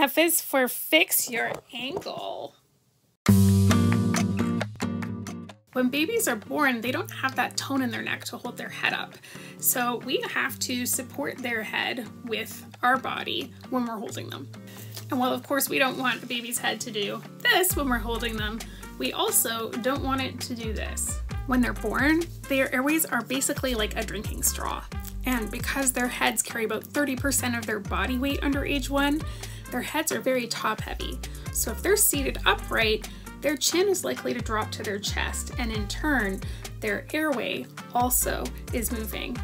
F is for fix your angle. When babies are born, they don't have that tone in their neck to hold their head up. So we have to support their head with our body when we're holding them. And while of course we don't want a baby's head to do this when we're holding them, we also don't want it to do this. When they're born, their airways are basically like a drinking straw. And because their heads carry about 30% of their body weight under age one, their heads are very top heavy. So if they're seated upright, their chin is likely to drop to their chest, and in turn, their airway also is moving,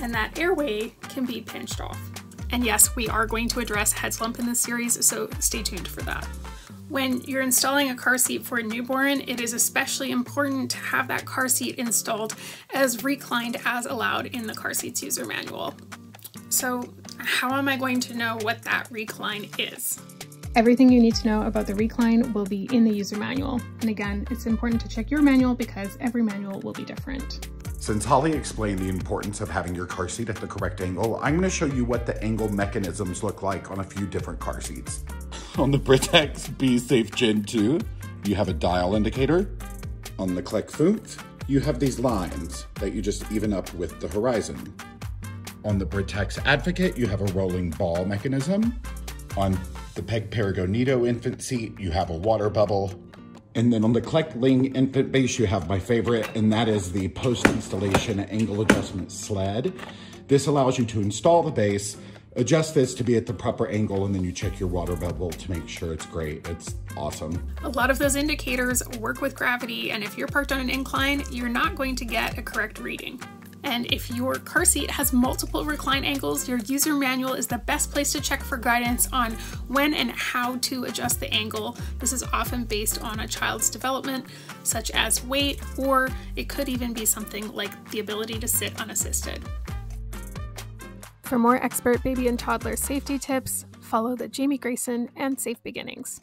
and that airway can be pinched off. And yes, we are going to address head slump in this series, so stay tuned for that. When you're installing a car seat for a newborn, it is especially important to have that car seat installed as reclined as allowed in the car seats user manual. So how am I going to know what that recline is? Everything you need to know about the recline will be in the user manual. And again, it's important to check your manual because every manual will be different. Since Holly explained the importance of having your car seat at the correct angle, I'm gonna show you what the angle mechanisms look like on a few different car seats. On the Britax B-Safe Gen 2, you have a dial indicator. On the Clek Foonf, you have these lines that you just even up with the horizon. On the Britax Advocate, you have a rolling ball mechanism. On the Peg Perego Nido infant seat, you have a water bubble. And then on the Clek Liing infant base, you have my favorite, and that is the post-installation angle adjustment sled. This allows you to install the base, adjust this to be at the proper angle, and then you check your water bubble to make sure it's great. It's awesome. A lot of those indicators work with gravity, and if you're parked on an incline, you're not going to get a correct reading. And if your car seat has multiple recline angles, your user manual is the best place to check for guidance on when and how to adjust the angle. This is often based on a child's development, such as weight, or it could even be something like the ability to sit unassisted. For more expert baby and toddler safety tips, follow the Jamie Grayson and Safe Beginnings.